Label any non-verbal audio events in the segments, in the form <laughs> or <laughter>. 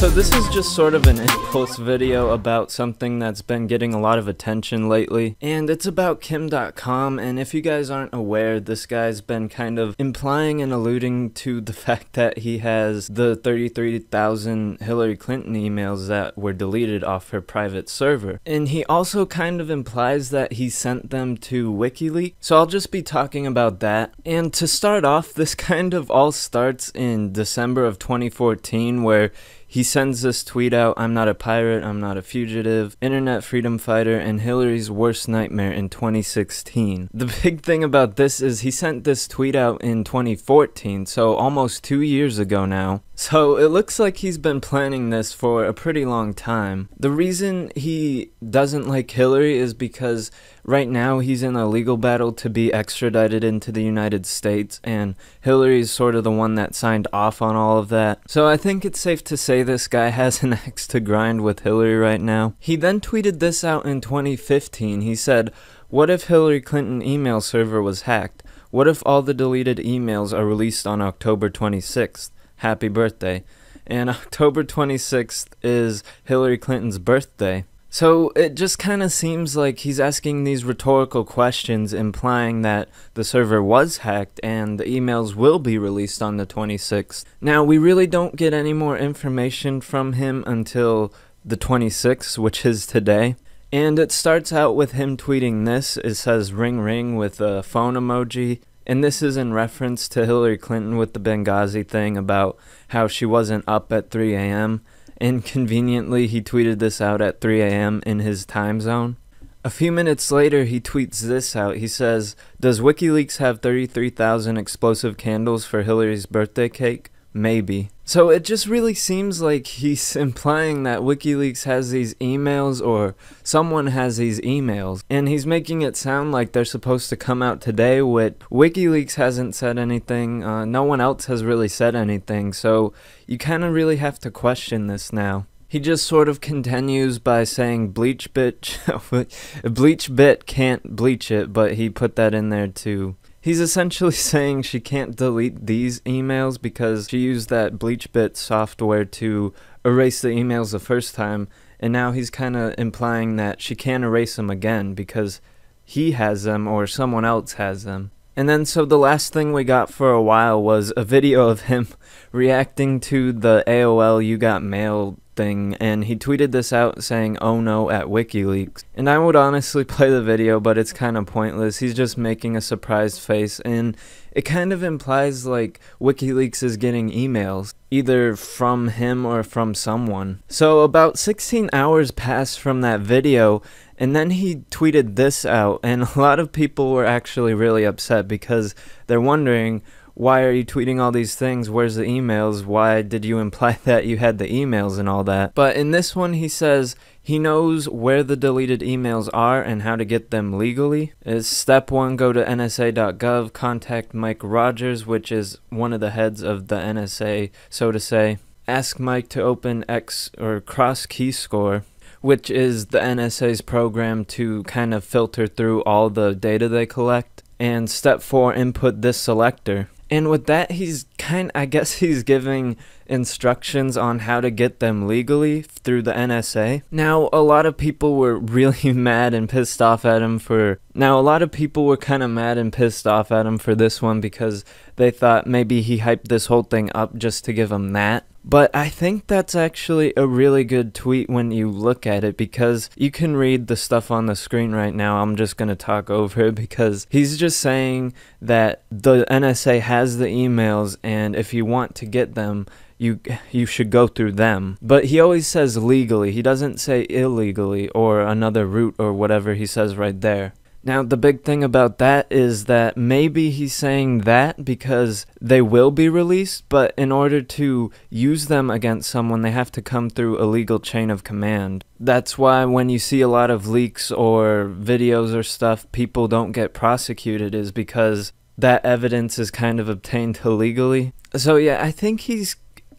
So this is just sort of an impulse video about something that's been getting a lot of attention lately, and it's about Kim Dotcom, and if you guys aren't aware, this guy's been kind of implying and alluding to the <laughs> fact that he has the 33,000 Hillary Clinton emails that were deleted off her private server. And he also kind of implies that he sent them to WikiLeaks, so I'll just be talking about that. And to start off, this <laughs> kind of all starts in December of 2014 where he sends this tweet out I'm not a pirate, I'm not a fugitive, internet freedom fighter, and Hillary's worst nightmare in 2016. The big thing about this is he sent this tweet out in 2014, so almost two years ago now. So it looks like he's been planning this for a pretty long time. The reason he doesn't like Hillary is because right now he's in a legal battle to be extradited into the United States, and Hillary's sort of the one that signed off on all of that. So I think it's safe to say this guy <laughs> has an axe to grind with Hillary right now. He then tweeted this out in 2015. He said, What if Hillary Clinton email server was hacked? What if all the deleted emails are released on October 26th? Happy birthday. And <laughs> October 26th is Hillary Clinton's birthday. So it just kind of seems like he's asking these rhetorical questions, implying that the server was hacked and the emails will be released on the 26th. Now, we really don't get any more information from him until the 26th, which is today. And it starts out with him tweeting this. It says ring ring with a phone emoji. And this is in reference to Hillary Clinton with the Benghazi thing about how she wasn't up at 3 a.m. And conveniently, he tweeted this out at 3 a.m. in his time zone. A few minutes later, he tweets this out. He says, Does WikiLeaks have 33,000 explosive candles for Hillary's birthday cake? Maybe. So it just really seems like he's <laughs> implying that WikiLeaks has these emails or someone has these emails. And he's making it sound like they're supposed to come out today, which WikiLeaks hasn't said anything. Uh, no one else has really said anything. So you kind of really have to question this now. He just sort of continues by saying bleach bit <laughs> bleach bit can't bleach it, but he put that in there to He's essentially <laughs> saying she can't delete these emails because she used that BleachBit software to erase the emails the first time, and now he's kind of implying that she can't erase them again because he has them or someone else has them. And then, so the last thing we got for a while was a video of him <laughs> reacting to the AOL You Got Mail thing, and he tweeted this out saying, oh no, at WikiLeaks. And I would honestly <laughs> play the video, but it's kind of pointless. He's just making a surprised face, and it kind of implies like WikiLeaks is getting emails, either from him or from someone. So about 16 hours passed from that video, and then he tweeted this out, and <laughs> a lot of people were actually really upset because they're wondering, why are you tweeting all these things? Where's the emails? Why did you imply <laughs> that you had the emails and all that? But in this one, he says he knows where the deleted emails are and how to get them legally. Is step one, go to NSA.gov, contact Mike Rogers, which is one of the heads of the NSA, so to say. Ask Mike to open X or Cross Keyscore which is the NSA's program to kind of filter through all the data they collect. And step four, input this selector. And with that, he's kind I guess he's giving instructions on how to get them legally through the NSA. Now, a lot of people were <laughs> really mad and pissed off at him for Now, a lot of people were kind of mad and pissed off at him for this one because they thought maybe he hyped this whole thing up just to give him that. But I think that's actually a really good tweet when you look at it because you can read the stuff on the screen right now. I'm just going to talk <laughs> over it because he's just saying that the NSA has the emails and if you want to get them, you you should go through them. But he always says legally. He doesn't say illegally or another route or whatever he says right there. Now, the big thing about that is that maybe he's saying that because they will be released, but in order to use them against someone, they have to come through a legal chain of command. That's why when you see a lot of leaks or videos or stuff, people don't get prosecuted, is because that evidence is kind of obtained illegally. So, yeah, I think he's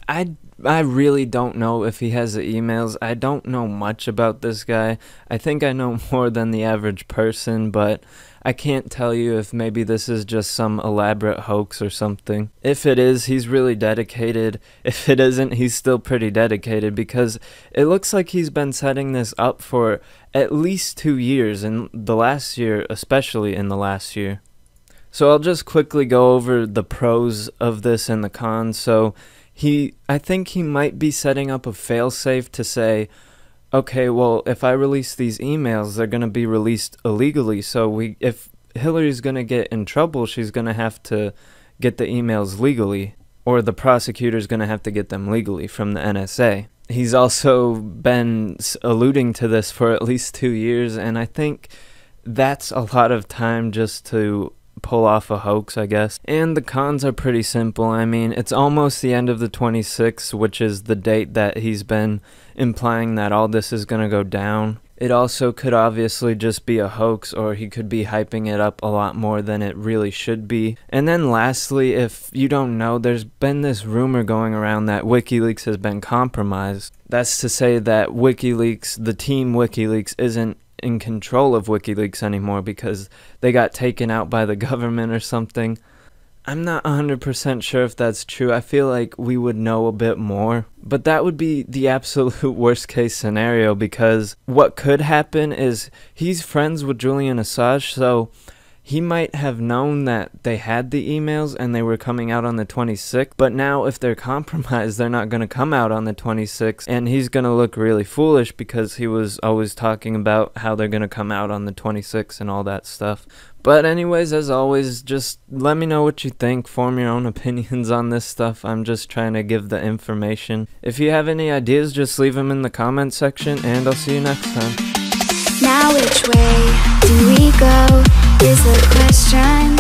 I I really don't know if he has the emails. I don't know much about this guy. I think I know <laughs> more than the average person, but I can't tell you if maybe this is just some elaborate hoax or something. If it is, he's really dedicated. If it isn't, he's still pretty dedicated because it looks like he's been setting this up for at least two years, and the last year, especially in the last year. So I'll just quickly go over the pros of this and the cons. So he I think he might be setting up a failsafe to say, okay, well, if I release these emails, they're going to be released illegally. So we if Hillary's going to get in trouble, she's going to have to get the emails legally or the prosecutor's going to have to get them legally from the NSA. He's also been alluding to this for at least 2 years and I think that's a lot of time just to pull off a hoax, I guess. And the cons are pretty simple. I mean, it's almost the end of the 26th, which is the date that he's been implying that all this is going to go down. It also could obviously just be a hoax, or he could be hyping it up a lot more than it really should be. And then, lastly, if you don't know, there's been this rumor going around that WikiLeaks has been compromised. That's to say that WikiLeaks, the team WikiLeaks, isn't in control of WikiLeaks anymore because they got taken out by the <laughs> government or something. I'm not 100% sure if that's true. I feel like we would know a bit more. But that would be the <laughs> absolute worst case scenario because what could happen is he's friends with Julian Assange, so he might have known that they had the emails and they were coming out on the 26th, but now if they're <laughs> compromised, they're not going to come out on the 26th, and he's going to look really foolish because he was always talking about how they're going to come out on the 26th and all that stuff. But anyways, as always, just let me know what you think. Form your own <laughs> opinions on this stuff. I'm just trying to give the information. If you have any ideas, just leave them in the comment section, and I'll see you next time. Now which way do we go? is the question